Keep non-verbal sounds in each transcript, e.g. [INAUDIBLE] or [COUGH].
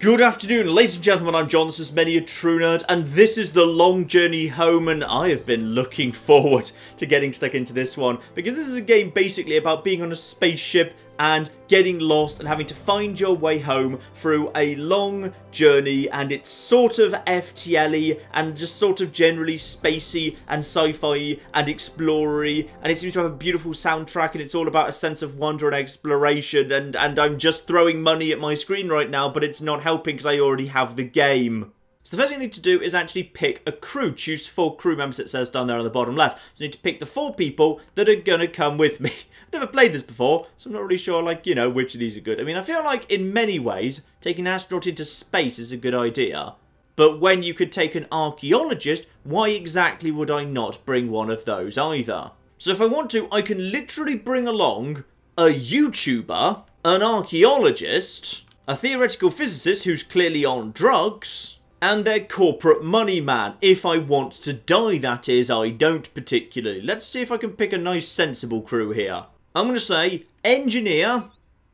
Good afternoon, ladies and gentlemen, I'm John, this is Many a True Nerd, and this is the long journey home, and I have been looking forward to getting stuck into this one, because this is a game basically about being on a spaceship and getting lost and having to find your way home through a long journey and it's sort of FTL and just sort of generally spacey and sci-fi and explory and it seems to have a beautiful soundtrack and it's all about a sense of wonder and exploration and, and I'm just throwing money at my screen right now but it's not helping because I already have the game. So the first thing you need to do is actually pick a crew. Choose four crew members, it says down there on the bottom left. So you need to pick the four people that are going to come with me. [LAUGHS] Never played this before, so I'm not really sure, like, you know, which of these are good. I mean, I feel like in many ways, taking an astronaut into space is a good idea. But when you could take an archaeologist, why exactly would I not bring one of those either? So if I want to, I can literally bring along a YouTuber, an archaeologist, a theoretical physicist who's clearly on drugs, and their corporate money man. If I want to die, that is, I don't particularly. Let's see if I can pick a nice sensible crew here. I'm going to say engineer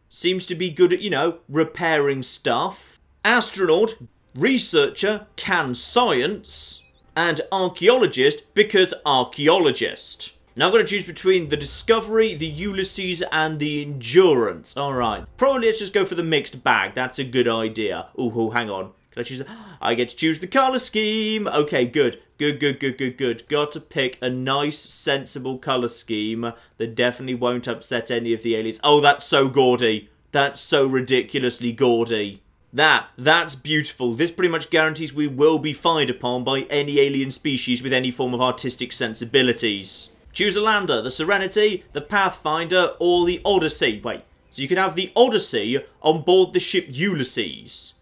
seems to be good at, you know, repairing stuff. Astronaut, researcher, can science. And archaeologist because archaeologist. Now I'm going to choose between the Discovery, the Ulysses, and the Endurance. Alright. Probably let's just go for the mixed bag. That's a good idea. Ooh, hang on. Can I choose? I get to choose the colour scheme. Okay, good. Good, good, good, good, good. Got to pick a nice, sensible colour scheme that definitely won't upset any of the aliens. Oh, that's so gaudy. That's so ridiculously gaudy. That, that's beautiful. This pretty much guarantees we will be fired upon by any alien species with any form of artistic sensibilities. Choose a lander, the Serenity, the Pathfinder, or the Odyssey. Wait, so you can have the Odyssey on board the ship Ulysses.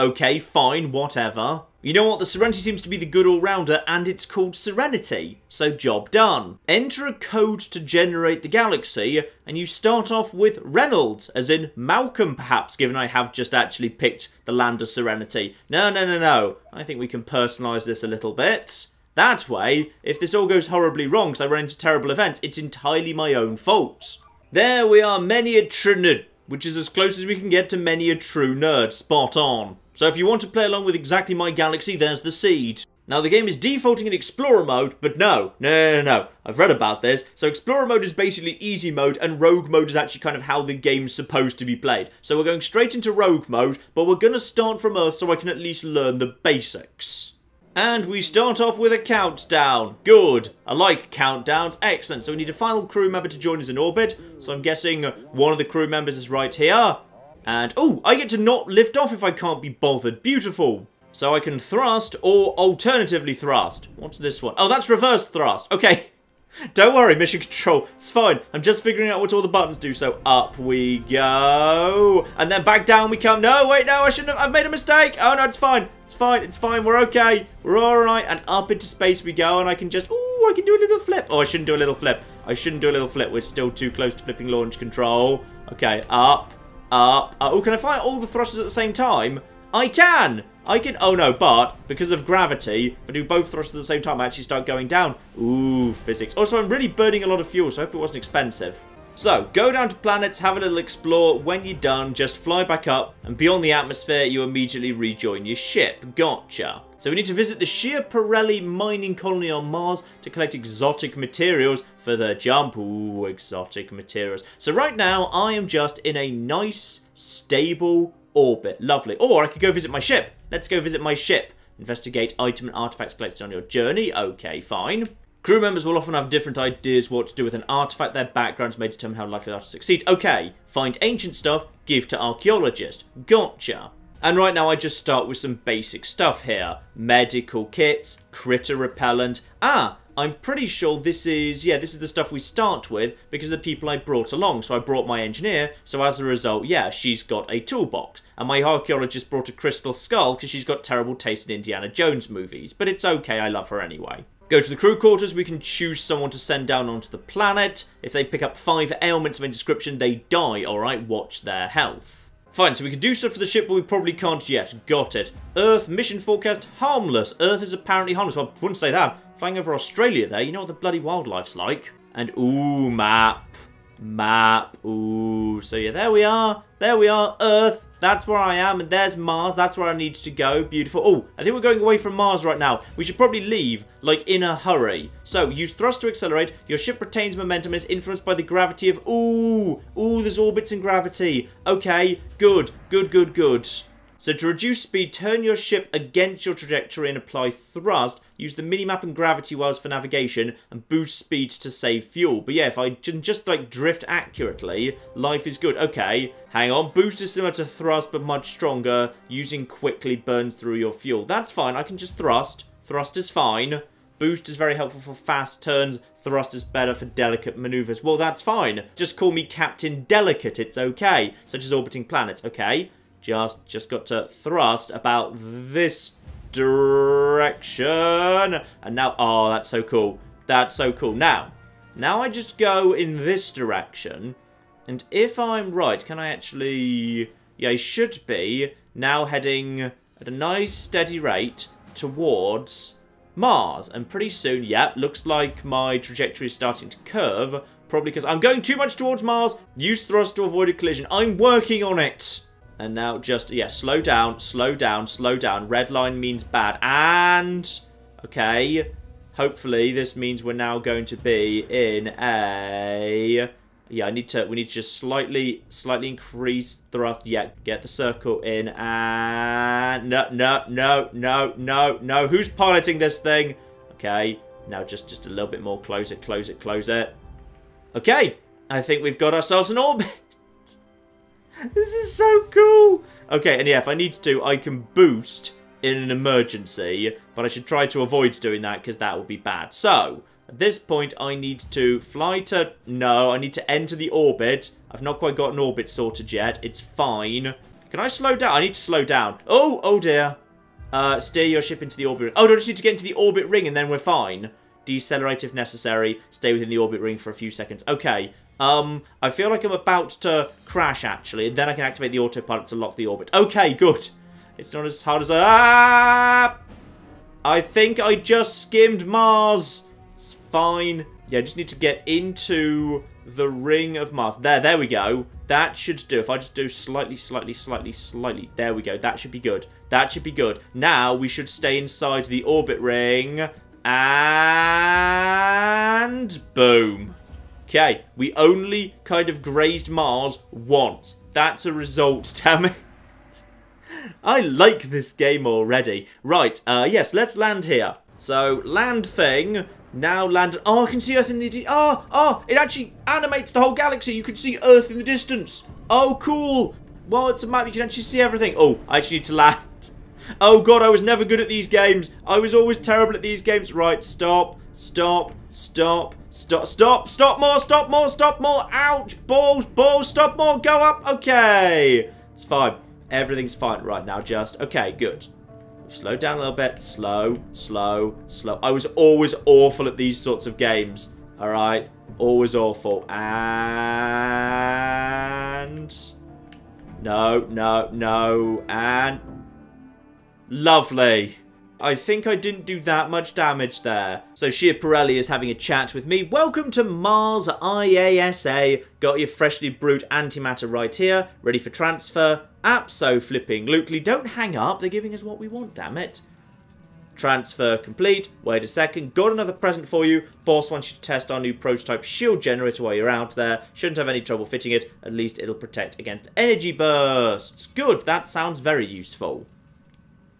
Okay, fine, whatever. You know what, the Serenity seems to be the good all-rounder, and it's called Serenity, so job done. Enter a code to generate the galaxy, and you start off with Reynolds, as in Malcolm perhaps, given I have just actually picked the lander Serenity. No, no, no, no. I think we can personalise this a little bit. That way, if this all goes horribly wrong because I run into terrible events, it's entirely my own fault. There we are, many a trinid, which is as close as we can get to many a true nerd. Spot on. So if you want to play along with exactly my galaxy, there's the seed. Now the game is defaulting in Explorer mode, but no, no, no, no, I've read about this. So Explorer mode is basically easy mode, and Rogue mode is actually kind of how the game's supposed to be played. So we're going straight into Rogue mode, but we're going to start from Earth so I can at least learn the basics. And we start off with a countdown. Good. I like countdowns. Excellent. So we need a final crew member to join us in orbit. So I'm guessing one of the crew members is right here. And, oh, I get to not lift off if I can't be bothered. Beautiful. So I can thrust or alternatively thrust. What's this one? Oh, that's reverse thrust. Okay. Don't worry, mission control. It's fine. I'm just figuring out what all the buttons do. So up we go. And then back down we come. No, wait, no, I shouldn't have. I've made a mistake. Oh, no, it's fine. It's fine. It's fine. We're okay. We're all right. And up into space we go. And I can just... Oh, I can do a little flip. Oh, I shouldn't do a little flip. I shouldn't do a little flip. We're still too close to flipping launch control. Okay, up up. Uh, oh, can I fire all the thrusters at the same time? I can! I can... Oh, no, but because of gravity, if I do both thrusts at the same time, I actually start going down. Ooh, physics. Also, I'm really burning a lot of fuel, so I hope it wasn't expensive. So, go down to planets, have a little explore. When you're done, just fly back up, and beyond the atmosphere, you immediately rejoin your ship. Gotcha. So we need to visit the Schiaparelli mining colony on Mars to collect exotic materials for the jump. Ooh, exotic materials. So right now, I am just in a nice, stable orbit. Lovely. Or I could go visit my ship. Let's go visit my ship. Investigate item and artifacts collected on your journey. Okay, fine. Crew members will often have different ideas what to do with an artifact. Their backgrounds may determine how likely they are to succeed. Okay, find ancient stuff, give to archaeologist. Gotcha. And right now I just start with some basic stuff here. Medical kits, critter repellent. Ah, I'm pretty sure this is, yeah, this is the stuff we start with because of the people I brought along. So I brought my engineer, so as a result, yeah, she's got a toolbox. And my archaeologist brought a crystal skull because she's got terrible taste in Indiana Jones movies. But it's okay, I love her anyway. Go to the crew quarters, we can choose someone to send down onto the planet. If they pick up five ailments of any description, they die, alright? Watch their health. Fine, so we can do stuff for the ship, but we probably can't yet. Got it. Earth, mission forecast, harmless. Earth is apparently harmless. Well, I wouldn't say that. Flying over Australia there, you know what the bloody wildlife's like. And, ooh, map. Map. Ooh. So, yeah, there we are. There we are. Earth. That's where I am, and there's Mars. That's where I need to go. Beautiful. Oh, I think we're going away from Mars right now. We should probably leave, like, in a hurry. So, use thrust to accelerate. Your ship retains momentum and is influenced by the gravity of... Ooh, ooh, there's orbits and gravity. Okay, good, good, good, good. So to reduce speed, turn your ship against your trajectory and apply thrust. Use the minimap and gravity wells for navigation and boost speed to save fuel. But yeah, if I just like drift accurately, life is good. Okay, hang on. Boost is similar to thrust but much stronger. Using quickly burns through your fuel. That's fine. I can just thrust. Thrust is fine. Boost is very helpful for fast turns. Thrust is better for delicate maneuvers. Well, that's fine. Just call me Captain Delicate. It's okay. Such as orbiting planets. Okay. Just, just got to thrust about this direction. And now, oh, that's so cool. That's so cool. Now, now I just go in this direction. And if I'm right, can I actually... Yeah, I should be now heading at a nice steady rate towards Mars. And pretty soon, yeah, looks like my trajectory is starting to curve. Probably because I'm going too much towards Mars. Use thrust to avoid a collision. I'm working on it. And now just, yeah, slow down, slow down, slow down. Red line means bad. And, okay, hopefully this means we're now going to be in a... Yeah, I need to, we need to just slightly, slightly increase thrust. Yeah, get the circle in and... No, no, no, no, no, no. Who's piloting this thing? Okay, now just, just a little bit more. Close it, close it, close it. Okay, I think we've got ourselves an orbit. This is so cool. Okay, and yeah, if I need to, I can boost in an emergency, but I should try to avoid doing that because that would be bad. So, at this point, I need to fly to... No, I need to enter the orbit. I've not quite got an orbit sorted yet. It's fine. Can I slow down? I need to slow down. Oh, oh dear. Uh, steer your ship into the orbit. Oh, do I just need to get into the orbit ring and then we're fine? Decelerate if necessary. Stay within the orbit ring for a few seconds. Okay. Um, I feel like I'm about to crash, actually, and then I can activate the autopilot to lock the orbit. Okay, good. It's not as hard as I... Ah! I think I just skimmed Mars. It's fine. Yeah, I just need to get into the ring of Mars. There, there we go. That should do. If I just do slightly, slightly, slightly, slightly. There we go. That should be good. That should be good. Now, we should stay inside the orbit ring. And... Boom. Okay, we only kind of grazed Mars once. That's a result, [LAUGHS] damn it. I like this game already. Right, uh, yes, let's land here. So, land thing, now land... Oh, I can see Earth in the... Oh, oh, it actually animates the whole galaxy. You can see Earth in the distance. Oh, cool. Well, it's a map. You can actually see everything. Oh, I actually need to land. [LAUGHS] Oh, God, I was never good at these games. I was always terrible at these games. Right, stop, stop, stop. Stop, stop, stop more, stop more, stop more. Ouch, balls, balls, stop more, go up. Okay. It's fine. Everything's fine right now, just. Okay, good. Slow down a little bit. Slow, slow, slow. I was always awful at these sorts of games. All right? Always awful. And... No, no, no. And... Lovely. I think I didn't do that much damage there. So Schiaparelli is having a chat with me. Welcome to Mars IASA. Got your freshly brewed antimatter right here, ready for transfer. Apso flipping Lutely. Don't hang up, they're giving us what we want, damn it. Transfer complete. Wait a second. Got another present for you. Boss wants you to test our new prototype shield generator while you're out there. Shouldn't have any trouble fitting it. At least it'll protect against energy bursts. Good, that sounds very useful.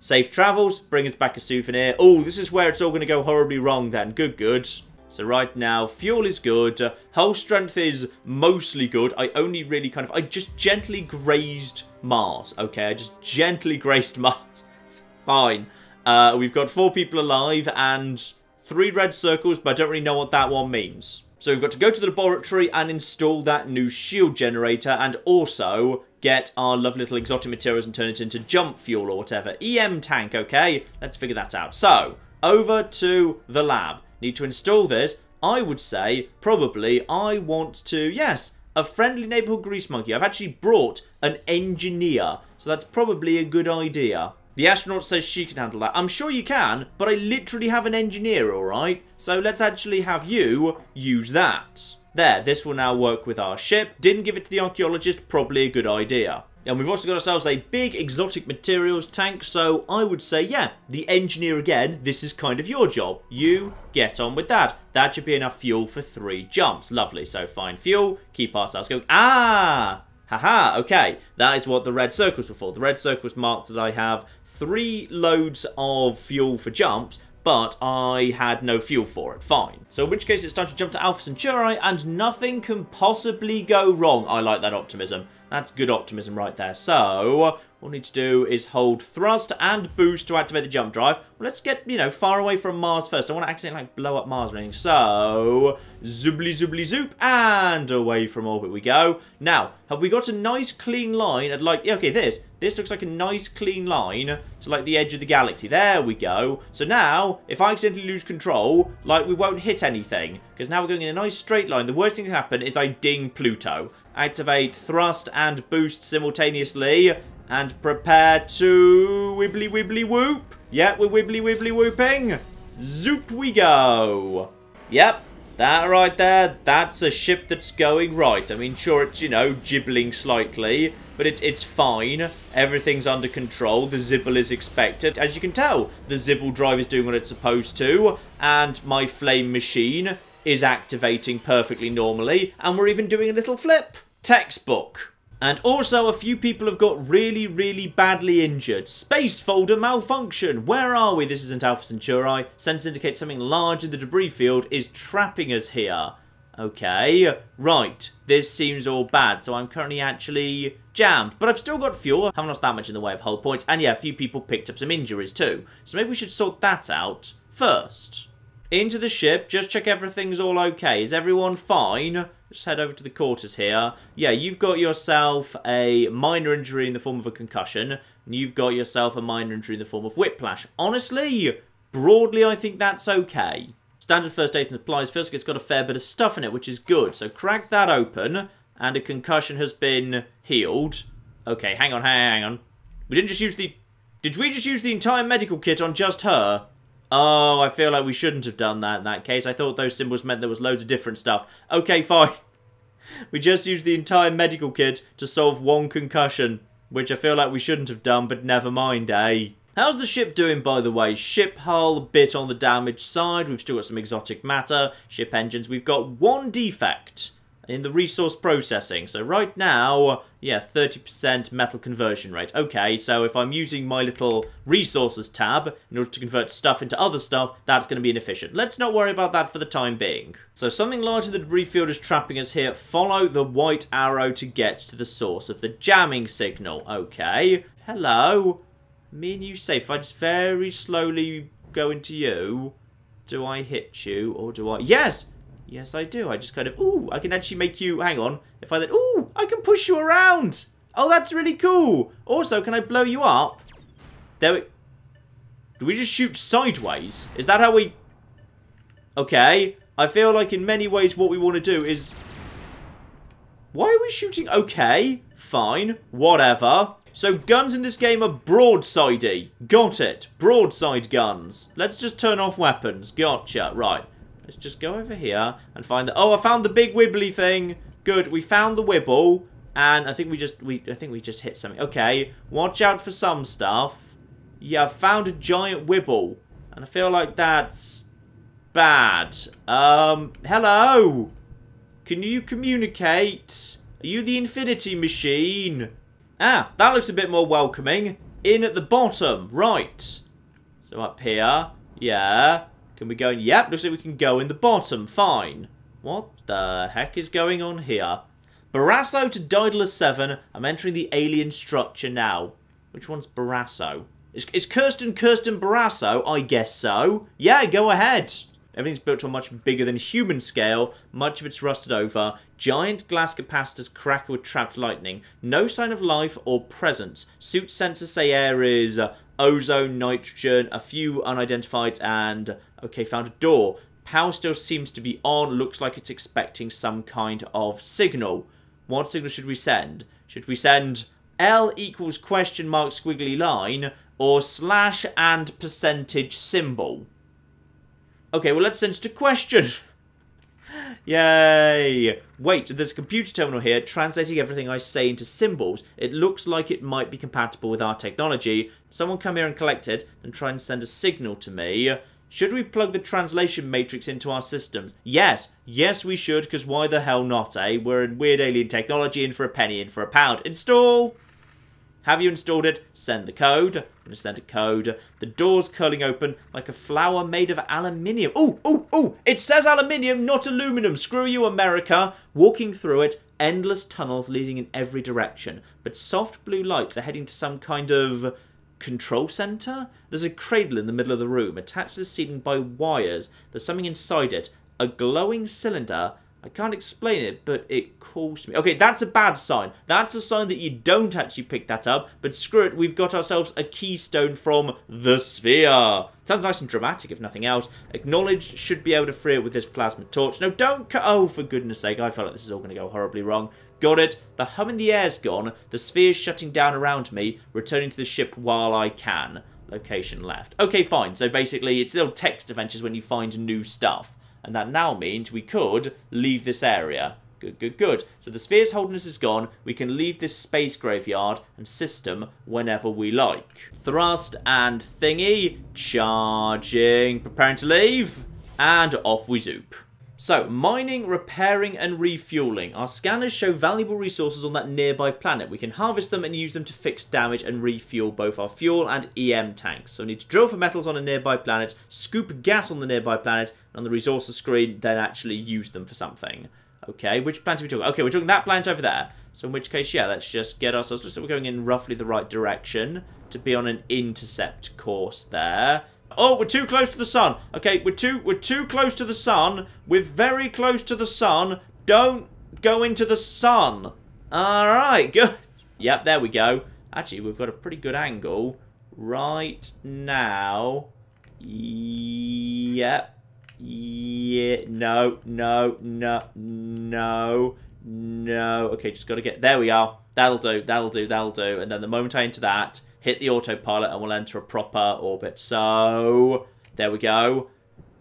Safe travels, bring us back a souvenir. Oh, this is where it's all going to go horribly wrong then. Good, good. So right now, fuel is good. Hull strength is mostly good. I only really kind of... I just gently grazed Mars, okay? I just gently grazed [LAUGHS] Mars. It's fine. Uh, we've got four people alive and three red circles, but I don't really know what that one means. So we've got to go to the laboratory and install that new shield generator and also get our lovely little exotic materials and turn it into jump fuel or whatever. EM tank, okay? Let's figure that out. So, over to the lab. Need to install this. I would say, probably, I want to, yes, a friendly neighborhood grease monkey. I've actually brought an engineer, so that's probably a good idea. The astronaut says she can handle that. I'm sure you can, but I literally have an engineer, alright? So let's actually have you use that. There, this will now work with our ship. Didn't give it to the archaeologist, probably a good idea. And we've also got ourselves a big exotic materials tank, so I would say, yeah, the engineer again, this is kind of your job. You get on with that. That should be enough fuel for three jumps. Lovely. So find fuel, keep ourselves going. Ah! Haha, okay. That is what the red circles were for. The red circles marked that I have three loads of fuel for jumps, but I had no fuel for it. Fine. So in which case it's time to jump to Alpha Centauri and nothing can possibly go wrong. I like that optimism. That's good optimism right there. So, what we need to do is hold thrust and boost to activate the jump drive. Well, let's get, you know, far away from Mars first. I want to accidentally, like, blow up Mars or anything. So, zoobly zoobly zoop, and away from orbit we go. Now, have we got a nice clean line at, like, okay, this. This looks like a nice clean line to, like, the edge of the galaxy. There we go. So now, if I accidentally lose control, like, we won't hit anything. Because now we're going in a nice straight line. The worst thing that can happen is I ding Pluto activate thrust and boost simultaneously, and prepare to wibbly wibbly whoop. Yep, we're wibbly wibbly whooping. Zoop we go. Yep, that right there, that's a ship that's going right. I mean, sure, it's, you know, gibbling slightly, but it, it's fine. Everything's under control. The zibble is expected. As you can tell, the zibble drive is doing what it's supposed to, and my flame machine is activating perfectly normally, and we're even doing a little flip. Textbook. And also, a few people have got really, really badly injured. Space folder malfunction. Where are we? This isn't Alpha Centauri. Sensors indicate something large in the debris field is trapping us here. Okay, right. This seems all bad, so I'm currently actually jammed. But I've still got fuel. I Haven't lost that much in the way of hull points. And yeah, a few people picked up some injuries too. So maybe we should sort that out first. Into the ship, just check everything's all okay. Is everyone fine? Just head over to the quarters here. Yeah, you've got yourself a minor injury in the form of a concussion, and you've got yourself a minor injury in the form of whiplash. Honestly, broadly, I think that's okay. Standard first aid and supplies like it's got a fair bit of stuff in it, which is good. So crack that open, and a concussion has been healed. Okay, hang on, hang on. We didn't just use the... Did we just use the entire medical kit on just her? Oh, I feel like we shouldn't have done that in that case. I thought those symbols meant there was loads of different stuff. Okay, [LAUGHS] fine. We just used the entire medical kit to solve one concussion, which I feel like we shouldn't have done, but never mind, eh? How's the ship doing, by the way? Ship hull, bit on the damaged side. We've still got some exotic matter. Ship engines. We've got one defect in the resource processing. So right now, yeah, 30% metal conversion rate. Okay, so if I'm using my little resources tab in order to convert stuff into other stuff, that's going to be inefficient. Let's not worry about that for the time being. So something large in the debris field is trapping us here. Follow the white arrow to get to the source of the jamming signal. Okay. Hello. Me and you safe. I just very slowly go into you, do I hit you or do I... Yes! Yes, I do. I just kind of, ooh, I can actually make you, hang on. If I then, ooh, I can push you around. Oh, that's really cool. Also, can I blow you up? There we, do we just shoot sideways? Is that how we, okay. I feel like in many ways what we want to do is, why are we shooting? Okay, fine, whatever. So guns in this game are broadsidey. Got it. Broadside guns. Let's just turn off weapons. Gotcha. Right. Let's just go over here and find the... Oh, I found the big wibbly thing. Good. We found the wibble. And I think we just... we I think we just hit something. Okay. Watch out for some stuff. Yeah, I found a giant wibble. And I feel like that's bad. Um, hello? Can you communicate? Are you the infinity machine? Ah, that looks a bit more welcoming. In at the bottom. Right. So up here. Yeah. Can we go in? Yep, looks like we can go in the bottom. Fine. What the heck is going on here? Barasso to Daedalus 7. I'm entering the alien structure now. Which one's Barasso? Is, is Kirsten Kirsten Barasso? I guess so. Yeah, go ahead. Everything's built a much bigger than human scale. Much of it's rusted over. Giant glass capacitors crackle with trapped lightning. No sign of life or presence. Suit sensors say air is ozone, nitrogen, a few unidentified, and Okay, found a door. Power still seems to be on. Looks like it's expecting some kind of signal. What signal should we send? Should we send L equals question mark squiggly line or slash and percentage symbol? Okay, well let's send it to question. [LAUGHS] Yay! Wait, there's a computer terminal here translating everything I say into symbols. It looks like it might be compatible with our technology. Someone come here and collect it, then try and send a signal to me. Should we plug the translation matrix into our systems? Yes. Yes, we should, because why the hell not, eh? We're in weird alien technology, in for a penny, in for a pound. Install! Have you installed it? Send the code. I'm going to send a code. The door's curling open like a flower made of aluminium. Oh, oh, oh! It says aluminium, not aluminum. Screw you, America. Walking through it, endless tunnels leading in every direction. But soft blue lights are heading to some kind of control center? There's a cradle in the middle of the room, attached to the ceiling by wires. There's something inside it. A glowing cylinder I can't explain it, but it calls me. Okay, that's a bad sign. That's a sign that you don't actually pick that up, but screw it, we've got ourselves a keystone from the sphere. Sounds nice and dramatic, if nothing else. Acknowledged, should be able to free it with this plasma torch. No, don't cut. Oh, for goodness sake, I feel like this is all going to go horribly wrong. Got it. The hum in the air's gone. The sphere's shutting down around me, returning to the ship while I can. Location left. Okay, fine. So basically, it's little text adventures when you find new stuff. And that now means we could leave this area. Good, good, good. So the sphere's holdiness is gone. We can leave this space graveyard and system whenever we like. Thrust and thingy. Charging. Preparing to leave. And off we zoop. So, mining, repairing, and refueling. Our scanners show valuable resources on that nearby planet. We can harvest them and use them to fix damage and refuel both our fuel and EM tanks. So we need to drill for metals on a nearby planet, scoop gas on the nearby planet, and on the resources screen, then actually use them for something. Okay, which planet are we talking? Okay, we're talking that planet over there. So in which case, yeah, let's just get ourselves, so we're going in roughly the right direction to be on an intercept course there. Oh, we're too close to the sun. Okay, we're too we're too close to the sun. We're very close to the sun. Don't go into the sun. All right, [LAUGHS] good. Yep, there we go. Actually, we've got a pretty good angle right now. Yep. Yeah. No, no, no, no, no. Okay, just got to get... There we are. That'll do, that'll do, that'll do. And then the moment I enter that, hit the autopilot and we'll enter a proper orbit. So, there we go.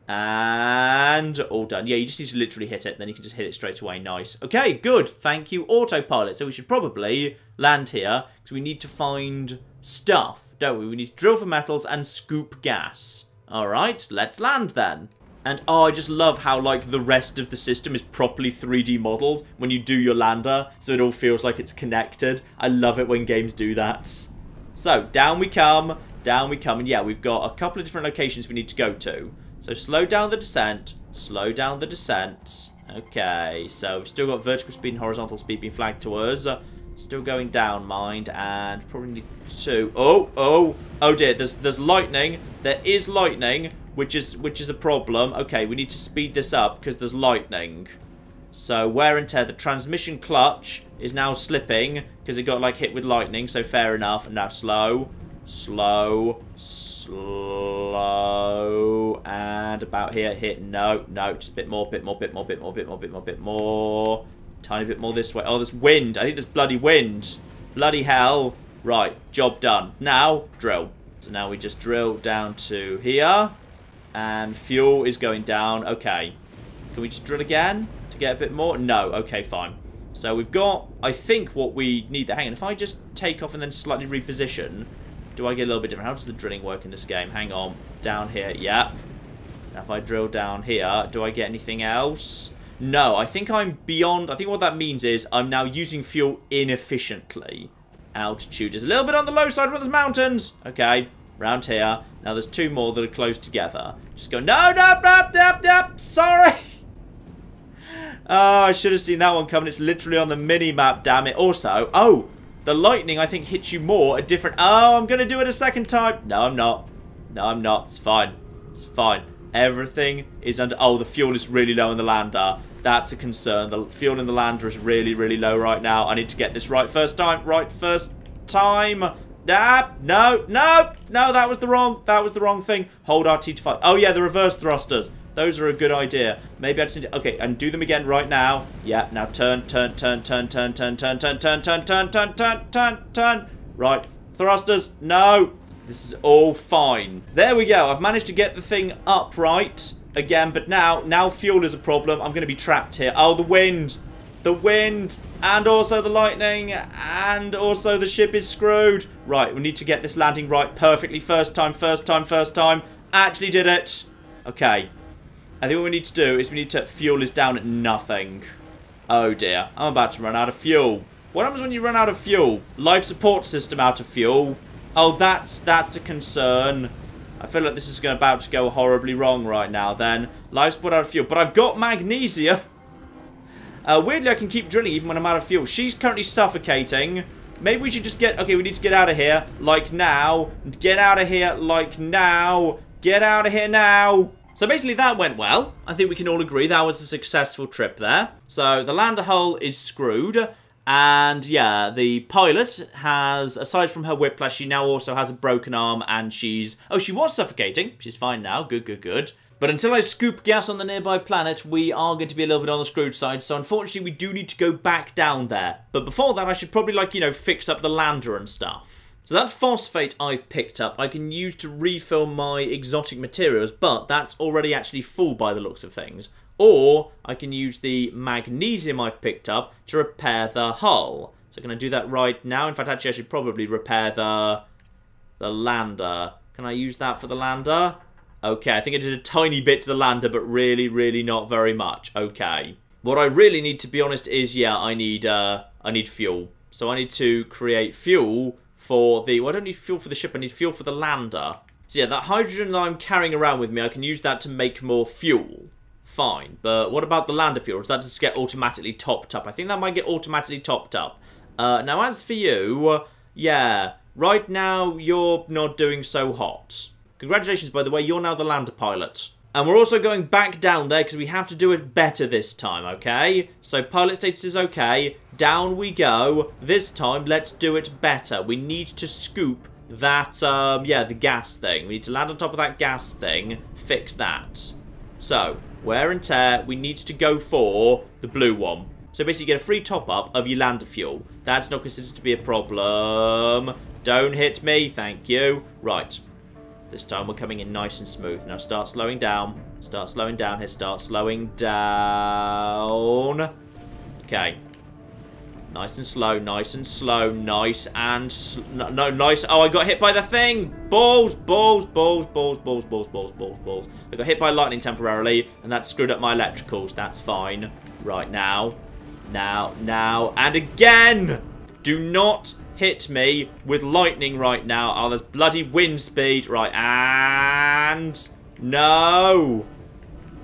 And all done. Yeah, you just need to literally hit it, then you can just hit it straight away. Nice. Okay, good. Thank you, autopilot. So we should probably land here, because we need to find stuff, don't we? We need to drill for metals and scoop gas. Alright, let's land then. And oh, I just love how like the rest of the system is properly 3D modeled when you do your lander, so it all feels like it's connected. I love it when games do that. So, down we come, down we come, and yeah, we've got a couple of different locations we need to go to. So slow down the descent, slow down the descent. Okay, so we've still got vertical speed and horizontal speed being flagged to us. Uh, still going down, mind, and probably need to... Oh, oh, oh dear, there's there's lightning. There is lightning, which is which is a problem. Okay, we need to speed this up because there's lightning. So wear and tear. The transmission clutch is now slipping because it got like hit with lightning. So fair enough. And now slow, slow, slow, and about here. Hit no, no. Just a bit more, bit more, bit more, bit more, bit more, bit more, bit more. Tiny bit more this way. Oh, there's wind. I think there's bloody wind. Bloody hell. Right, job done. Now, drill. So now we just drill down to here. And fuel is going down. Okay. Can we just drill again? Get a bit more? No. Okay, fine. So we've got, I think, what we need there. Hang on, if I just take off and then slightly reposition, do I get a little bit different? How does the drilling work in this game? Hang on. Down here, yep. Now if I drill down here, do I get anything else? No, I think I'm beyond... I think what that means is I'm now using fuel inefficiently. Altitude is a little bit on the low side where there's mountains. Okay, round here. Now there's two more that are close together. Just go, no, no, no, no, no, sorry. Oh, I should have seen that one coming. It's literally on the mini-map, damn it. Also, oh, the lightning, I think, hits you more a different... Oh, I'm going to do it a second time. No, I'm not. No, I'm not. It's fine. It's fine. Everything is under... Oh, the fuel is really low in the lander. That's a concern. The fuel in the lander is really, really low right now. I need to get this right first time. Right first time. Ah, no, no, no, that was the wrong, that was the wrong thing. Hold RT to five. Oh yeah, the reverse thrusters. Those are a good idea. Maybe I just need to... Okay, and do them again right now. Yeah, now turn, turn, turn, turn, turn, turn, turn, turn, turn, turn, turn, turn, turn, turn, turn. Right. Thrusters. No. This is all fine. There we go. I've managed to get the thing upright. again, but now, now fuel is a problem. I'm going to be trapped here. Oh, the wind. The wind. And also the lightning. And also the ship is screwed. Right, we need to get this landing right perfectly. First time, first time, first time. Actually did it. Okay. I think what we need to do is we need to... Fuel is down at nothing. Oh dear. I'm about to run out of fuel. What happens when you run out of fuel? Life support system out of fuel. Oh, that's that's a concern. I feel like this is going about to go horribly wrong right now then. Life support out of fuel. But I've got magnesium. Uh, weirdly, I can keep drilling even when I'm out of fuel. She's currently suffocating. Maybe we should just get... Okay, we need to get out of here. Like now. Get out of here. Like now. Get out of here now. So basically that went well. I think we can all agree that was a successful trip there. So the lander hull is screwed. And yeah, the pilot has, aside from her whiplash, she now also has a broken arm and she's... Oh, she was suffocating. She's fine now. Good, good, good. But until I scoop gas on the nearby planet, we are going to be a little bit on the screwed side. So unfortunately, we do need to go back down there. But before that, I should probably, like, you know, fix up the lander and stuff. So that phosphate I've picked up, I can use to refill my exotic materials, but that's already actually full by the looks of things. Or I can use the magnesium I've picked up to repair the hull. So can I do that right now? In fact, actually, I should probably repair the, the lander. Can I use that for the lander? Okay, I think I did a tiny bit to the lander, but really, really not very much. Okay. What I really need, to be honest, is, yeah, I need, uh, I need fuel. So I need to create fuel for the... Well, I don't need fuel for the ship, I need fuel for the lander. So yeah, that hydrogen that I'm carrying around with me, I can use that to make more fuel fine. But what about the lander fuel? Does that just get automatically topped up? I think that might get automatically topped up. Uh, now, as for you, yeah, right now you're not doing so hot. Congratulations, by the way, you're now the lander pilot. And we're also going back down there because we have to do it better this time, okay? So pilot status is okay. Down we go. This time, let's do it better. We need to scoop that, um, yeah, the gas thing. We need to land on top of that gas thing, fix that. So, wear and tear, we need to go for the blue one. So basically you get a free top-up of your lander fuel. That's not considered to be a problem. Don't hit me, thank you. Right. This time we're coming in nice and smooth. Now start slowing down. Start slowing down here. Start slowing down. Okay. Nice and slow, nice and slow, nice and no, no, nice. Oh, I got hit by the thing. Balls, balls, balls, balls, balls, balls, balls, balls, balls. I got hit by lightning temporarily, and that screwed up my electricals. That's fine. Right now, now, now, and again. Do not hit me with lightning right now. Oh, there's bloody wind speed. Right, and no.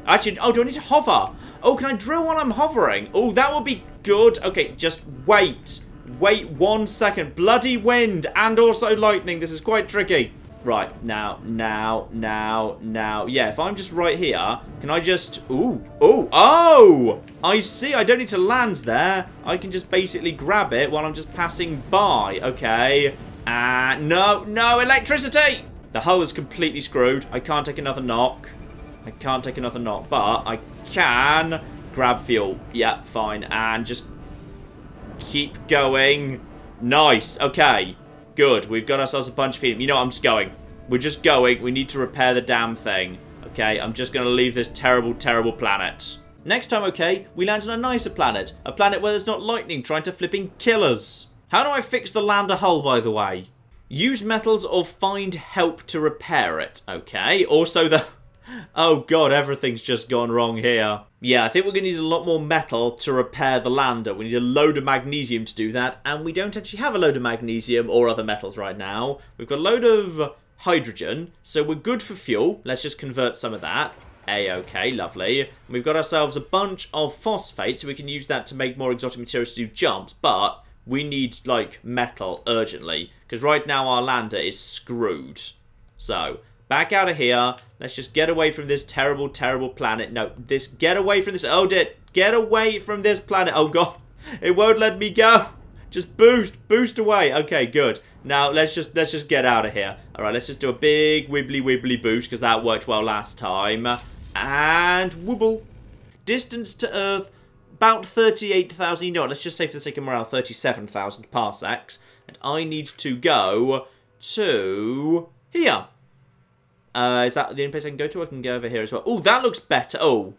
Actually, oh, do I need to hover? Oh, can I drill while I'm hovering? Oh, that would be good. Okay, just wait. Wait one second. Bloody wind and also lightning. This is quite tricky. Right, now, now, now, now. Yeah, if I'm just right here, can I just... Ooh, ooh, oh! I see, I don't need to land there. I can just basically grab it while I'm just passing by. Okay. Uh, no, no, electricity! The hull is completely screwed. I can't take another knock. I can't take another knock, but I can grab fuel. Yeah, fine. And just keep going. Nice. Okay. Good. We've got ourselves a bunch of fuel. You know what? I'm just going. We're just going. We need to repair the damn thing. Okay, I'm just going to leave this terrible, terrible planet. Next time, okay, we land on a nicer planet. A planet where there's not lightning trying to flipping kill us. How do I fix the lander hull, by the way? Use metals or find help to repair it, okay? Also, the oh god, everything's just gone wrong here. Yeah, I think we're going to need a lot more metal to repair the lander. We need a load of magnesium to do that, and we don't actually have a load of magnesium or other metals right now. We've got a load of hydrogen, so we're good for fuel. Let's just convert some of that. A-okay, lovely. We've got ourselves a bunch of phosphate, so we can use that to make more exotic materials to do jumps, but we need, like, metal urgently, because right now our lander is screwed. So, Back out of here. Let's just get away from this terrible, terrible planet. No, this, get away from this. Oh, dear. Get away from this planet. Oh, God. It won't let me go. Just boost, boost away. Okay, good. Now, let's just, let's just get out of here. All right, let's just do a big wibbly wibbly boost because that worked well last time. And wobble. Distance to Earth, about 38,000. You know what, let's just say for the sake of morale, 37,000 parsecs. And I need to go to here. Uh, is that the only place I can go to? I can go over here as well. Oh, that looks better. Oh,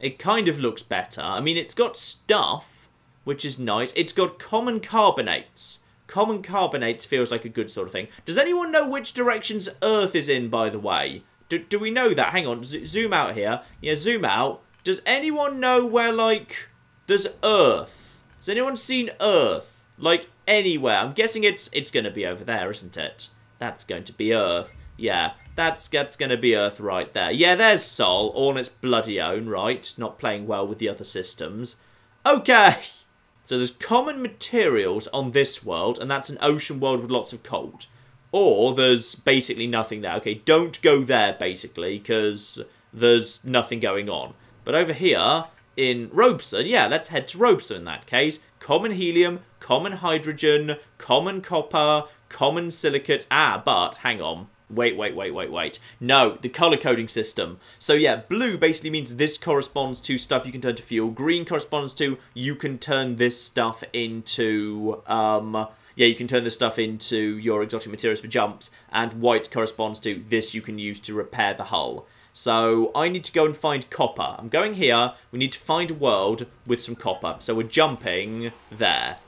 it kind of looks better. I mean, it's got stuff, which is nice. It's got common carbonates. Common carbonates feels like a good sort of thing. Does anyone know which directions Earth is in, by the way? Do, do we know that? Hang on, Z zoom out here. Yeah, zoom out. Does anyone know where, like, there's Earth? Has anyone seen Earth? Like, anywhere? I'm guessing it's it's going to be over there, isn't it? That's going to be Earth. Yeah, that's, that's going to be Earth right there. Yeah, there's Sol, all on its bloody own, right? Not playing well with the other systems. Okay. So there's common materials on this world, and that's an ocean world with lots of cold. Or there's basically nothing there. Okay, don't go there, basically, because there's nothing going on. But over here, in Robeson, yeah, let's head to Robeson in that case. Common helium, common hydrogen, common copper, common silicate. Ah, but, hang on. Wait, wait, wait, wait, wait. No, the color coding system. So yeah, blue basically means this corresponds to stuff you can turn to fuel. Green corresponds to you can turn this stuff into, um, yeah, you can turn this stuff into your exotic materials for jumps. And white corresponds to this you can use to repair the hull. So I need to go and find copper. I'm going here. We need to find a world with some copper. So we're jumping there.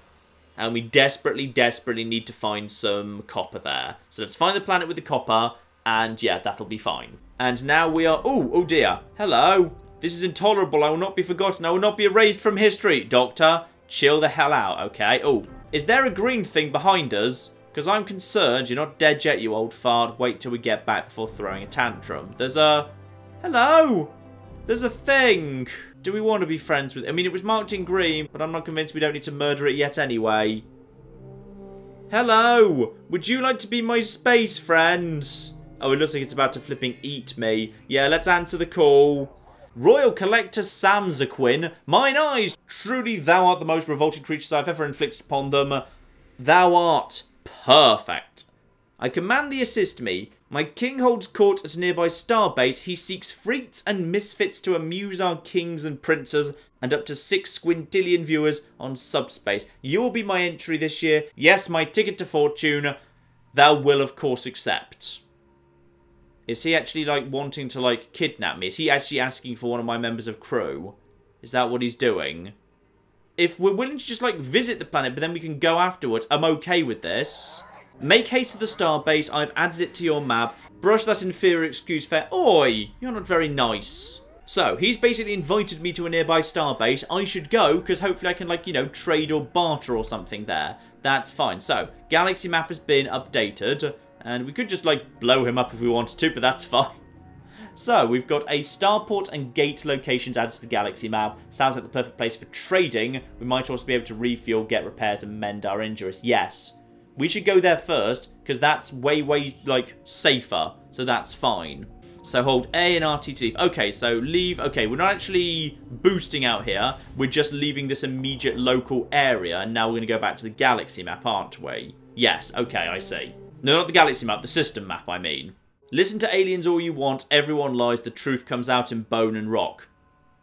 And we desperately, desperately need to find some copper there. So let's find the planet with the copper. And yeah, that'll be fine. And now we are... Oh, oh dear. Hello. This is intolerable. I will not be forgotten. I will not be erased from history. Doctor, chill the hell out, okay? Oh, is there a green thing behind us? Because I'm concerned you're not dead yet, you old fart. Wait till we get back before throwing a tantrum. There's a... Hello! There's a thing! Do we want to be friends with... I mean, it was marked in green, but I'm not convinced we don't need to murder it yet anyway. Hello! Would you like to be my space friend? Oh, it looks like it's about to flipping eat me. Yeah, let's answer the call. Royal Collector Samzaquin, mine eyes! Truly thou art the most revolting creatures I've ever inflicted upon them. Thou art perfect. I command thee assist me. My king holds court at a nearby starbase. He seeks freaks and misfits to amuse our kings and princes and up to six squintillion viewers on subspace. You will be my entry this year. Yes, my ticket to fortune. Thou will, of course, accept. Is he actually, like, wanting to, like, kidnap me? Is he actually asking for one of my members of crew? Is that what he's doing? If we're willing to just, like, visit the planet, but then we can go afterwards, I'm okay with this. Make haste to the starbase. I've added it to your map. Brush that inferior excuse fair. Oi! You're not very nice. So, he's basically invited me to a nearby starbase. I should go, because hopefully I can, like, you know, trade or barter or something there. That's fine. So, galaxy map has been updated. And we could just, like, blow him up if we wanted to, but that's [LAUGHS] fine. So, we've got a starport and gate locations added to the galaxy map. Sounds like the perfect place for trading. We might also be able to refuel, get repairs, and mend our injuries. Yes. We should go there first, because that's way, way, like, safer. So that's fine. So hold A and RTT. Okay, so leave. Okay, we're not actually boosting out here. We're just leaving this immediate local area. And now we're going to go back to the galaxy map, aren't we? Yes, okay, I see. No, not the galaxy map, the system map, I mean. Listen to aliens all you want. Everyone lies. The truth comes out in bone and rock.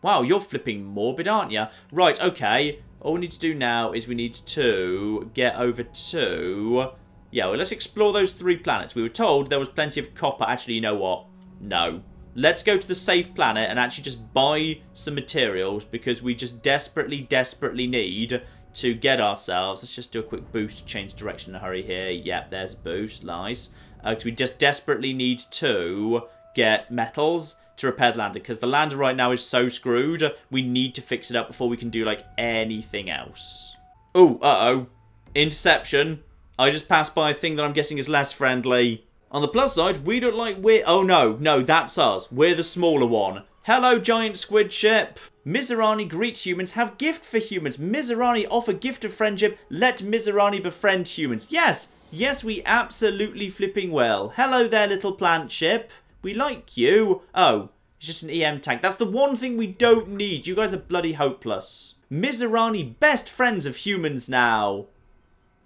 Wow, you're flipping morbid, aren't you? Right, okay. All we need to do now is we need to get over to... Yeah, well, let's explore those three planets. We were told there was plenty of copper. Actually, you know what? No. Let's go to the safe planet and actually just buy some materials because we just desperately, desperately need to get ourselves... Let's just do a quick boost change direction in a hurry here. Yep, there's a boost. Nice. Uh, we just desperately need to get metals to repair the lander because the lander right now is so screwed. We need to fix it up before we can do like anything else. Oh, uh-oh. Interception. I just passed by a thing that I'm guessing is less friendly. On the plus side, we don't like we're... Oh, no. No, that's us. We're the smaller one. Hello, giant squid ship. Mizarani greets humans, have gift for humans. Mizarani offer gift of friendship. Let Mizarani befriend humans. Yes, yes, we absolutely flipping well. Hello there, little plant ship. We like you. Oh, it's just an EM tank. That's the one thing we don't need. You guys are bloody hopeless. Mizarani, best friends of humans now.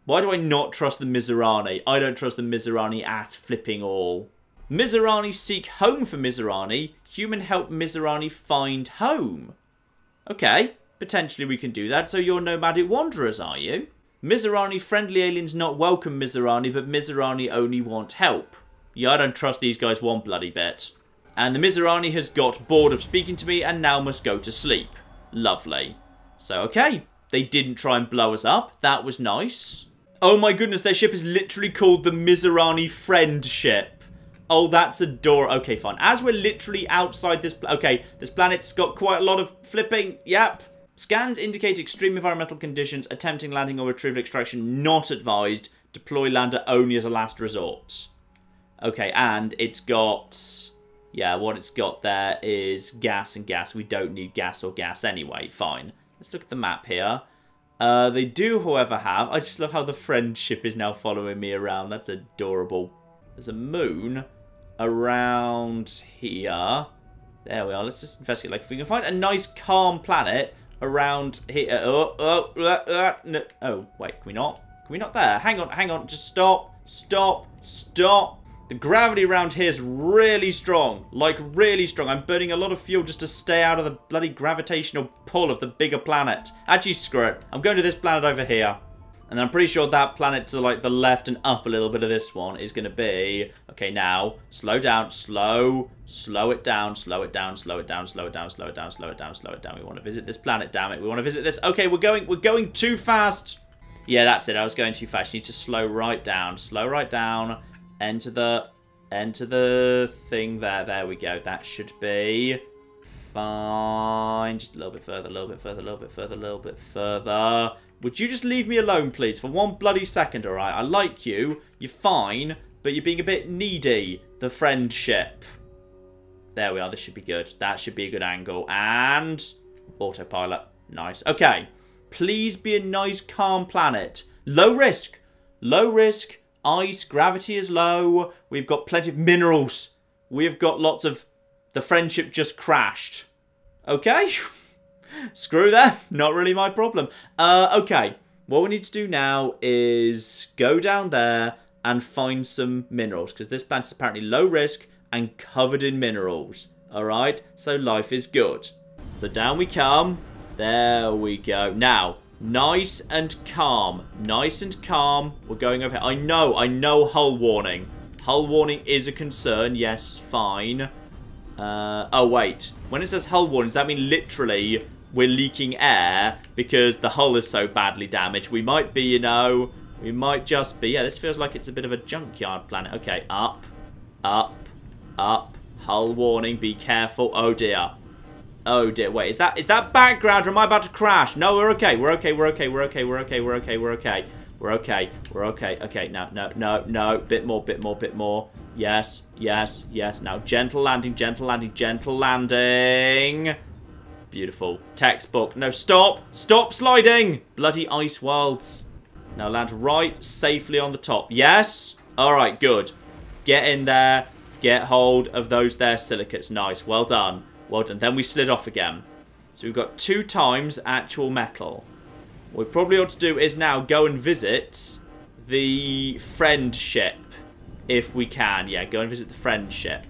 Why do I not trust the Mizarani? I don't trust the Mizarani at flipping all. Mizarani seek home for Mizarani. Human help Mizarani find home. Okay, potentially we can do that. So you're nomadic wanderers, are you? Mizarani friendly aliens not welcome Mizarani, but Mizarani only want help. Yeah, I don't trust these guys one bloody bit. And the Mizrahi has got bored of speaking to me and now must go to sleep. Lovely. So, okay. They didn't try and blow us up. That was nice. Oh my goodness, their ship is literally called the Mizrahi Friendship. Oh, that's adorable. Okay, fine. As we're literally outside this... Okay, this planet's got quite a lot of flipping. Yep. Scans indicate extreme environmental conditions. Attempting landing or retrieval extraction not advised. Deploy lander only as a last resort. Okay, and it's got... Yeah, what it's got there is gas and gas. We don't need gas or gas anyway. Fine. Let's look at the map here. Uh, they do, however, have... I just love how the friendship is now following me around. That's adorable. There's a moon around here. There we are. Let's just investigate. Like, if we can find a nice, calm planet around here. Oh, oh, uh, uh, no. oh, wait. Can we not? Can we not there? Hang on, hang on. Just stop, stop, stop. The gravity around here is really strong. Like, really strong. I'm burning a lot of fuel just to stay out of the bloody gravitational pull of the bigger planet. Actually, screw it. I'm going to this planet over here. And I'm pretty sure that planet to, like, the left and up a little bit of this one is going to be... Okay, now, slow down, slow, slow it down, slow it down, slow it down, slow it down, slow it down, slow it down, slow it down. We want to visit this planet, damn it. We want to visit this. Okay, we're going, we're going too fast. Yeah, that's it. I was going too fast. You need to slow right down. Slow right down. Enter the enter the thing there. There we go. That should be fine. Just a little bit further, a little bit further, a little bit further, a little bit further. Would you just leave me alone, please, for one bloody second, alright? I like you. You're fine, but you're being a bit needy. The friendship. There we are. This should be good. That should be a good angle. And autopilot. Nice. Okay. Please be a nice, calm planet. Low risk. Low risk ice, gravity is low, we've got plenty of minerals, we've got lots of... The friendship just crashed. Okay? [LAUGHS] Screw that, not really my problem. Uh, okay, what we need to do now is go down there and find some minerals, because this plant is apparently low risk and covered in minerals. Alright, so life is good. So down we come. There we go. Now, Nice and calm. Nice and calm. We're going over here. I know, I know hull warning. Hull warning is a concern. Yes, fine. Uh, oh, wait. When it says hull warning, does that mean literally we're leaking air because the hull is so badly damaged? We might be, you know, we might just be. Yeah, this feels like it's a bit of a junkyard planet. Okay, up, up, up. Hull warning, be careful. Oh, dear. Oh dear, wait, is that is that background or am I about to crash? No, we're okay, we're okay, we're okay, we're okay, we're okay, we're okay, we're okay. We're okay, we're okay, okay, no, no, no, no, bit more, bit more, bit more. Yes, yes, yes, now gentle landing, gentle landing, gentle landing. Beautiful. Textbook. No, stop, stop sliding. Bloody ice worlds. Now land right safely on the top. Yes? Alright, good. Get in there, get hold of those there silicates. Nice, well done. Well done. Then we slid off again. So we've got two times actual metal. What we probably ought to do is now go and visit the friendship. If we can. Yeah, go and visit the friendship.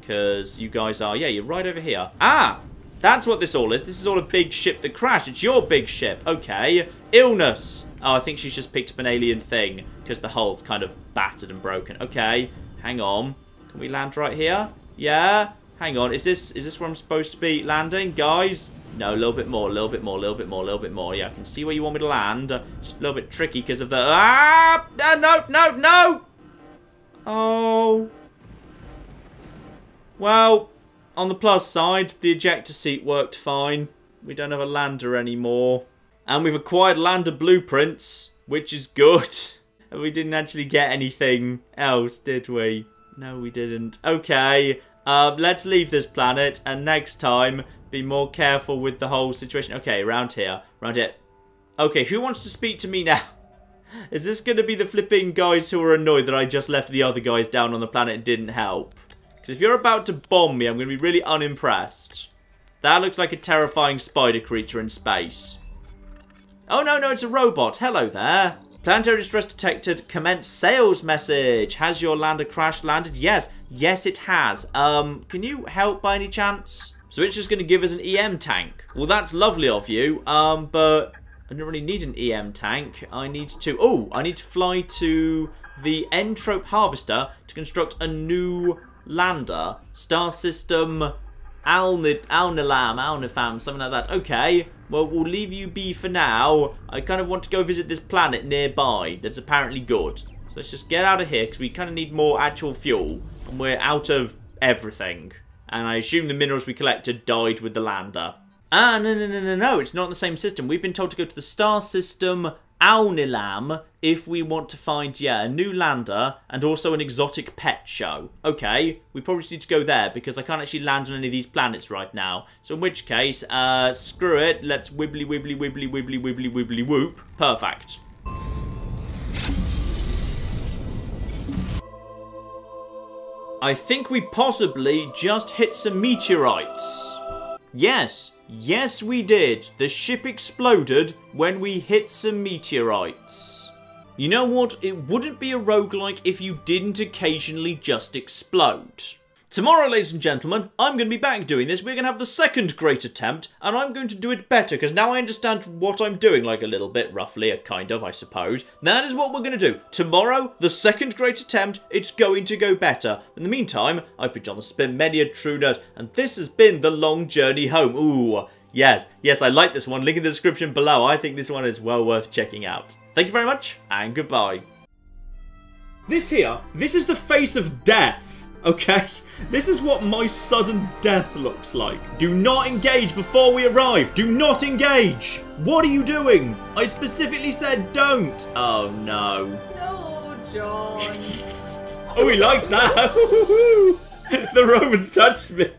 Because you guys are... Yeah, you're right over here. Ah! That's what this all is. This is all a big ship that crashed. It's your big ship. Okay. Illness. Oh, I think she's just picked up an alien thing. Because the hull's kind of battered and broken. Okay. Hang on. Can we land right here? Yeah. Hang on, is this is this where I'm supposed to be landing, guys? No, a little bit more, a little bit more, a little bit more, a little bit more. Yeah, I can see where you want me to land. Uh, just a little bit tricky because of the... Ah! Uh, no, no, no! Oh. Well, on the plus side, the ejector seat worked fine. We don't have a lander anymore. And we've acquired lander blueprints, which is good. And [LAUGHS] we didn't actually get anything else, did we? No, we didn't. Okay. Um, let's leave this planet, and next time, be more careful with the whole situation. Okay, around here. Around here. Okay, who wants to speak to me now? [LAUGHS] Is this going to be the flipping guys who are annoyed that I just left the other guys down on the planet and didn't help? Because if you're about to bomb me, I'm going to be really unimpressed. That looks like a terrifying spider creature in space. Oh, no, no, it's a robot. Hello there. Planetary distress detected. Commence sales message. Has your lander crash landed? Yes. Yes, it has. Um, can you help by any chance? So it's just going to give us an EM tank. Well, that's lovely of you. Um, but I don't really need an EM tank. I need to... Oh, I need to fly to the Entrope Harvester to construct a new lander. Star System Alnid, Alnilam, Alnifam, something like that. Okay, well, we'll leave you be for now. I kind of want to go visit this planet nearby that's apparently good. So let's just get out of here because we kind of need more actual fuel. We're out of everything. And I assume the minerals we collected died with the lander. Ah, no, no, no, no, no. It's not the same system. We've been told to go to the star system Alnilam if we want to find, yeah, a new lander and also an exotic pet show. Okay, we probably need to go there because I can't actually land on any of these planets right now. So in which case, uh, screw it. Let's wibbly, wibbly, wibbly, wibbly, wibbly, wibbly, whoop. Perfect. I think we possibly just hit some meteorites. Yes, yes we did. The ship exploded when we hit some meteorites. You know what? It wouldn't be a roguelike if you didn't occasionally just explode. Tomorrow, ladies and gentlemen, I'm going to be back doing this. We're going to have the second great attempt, and I'm going to do it better, because now I understand what I'm doing, like a little bit, roughly, a kind of, I suppose. That is what we're going to do. Tomorrow, the second great attempt, it's going to go better. In the meantime, I've been John, the many a true nerd, and this has been The Long Journey Home. Ooh, yes, yes, I like this one. Link in the description below. I think this one is well worth checking out. Thank you very much, and goodbye. This here, this is the face of death, okay? This is what my sudden death looks like. Do not engage before we arrive. Do not engage. What are you doing? I specifically said don't. Oh, no. No, John. [LAUGHS] oh, he likes that. [LAUGHS] the Romans touched me.